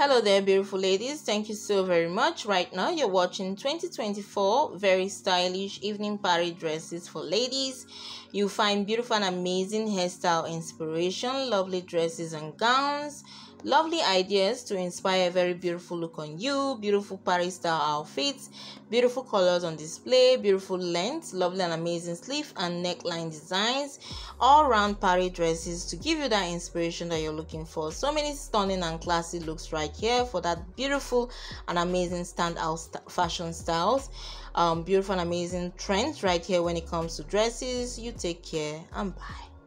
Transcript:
Hello there, beautiful ladies. Thank you so very much. Right now, you're watching 2024 very stylish evening party dresses for ladies. You find beautiful and amazing hairstyle inspiration, lovely dresses and gowns, lovely ideas to inspire a very beautiful look on you, beautiful party style outfits, beautiful colors on display, beautiful lengths, lovely and amazing sleeve and neckline designs, all round party dresses to give you that inspiration that you're looking for. So many stunning and classy looks right here for that beautiful and amazing standout st- fashion styles. Um, beautiful and amazing trends right here when it comes to dresses. You take care and bye.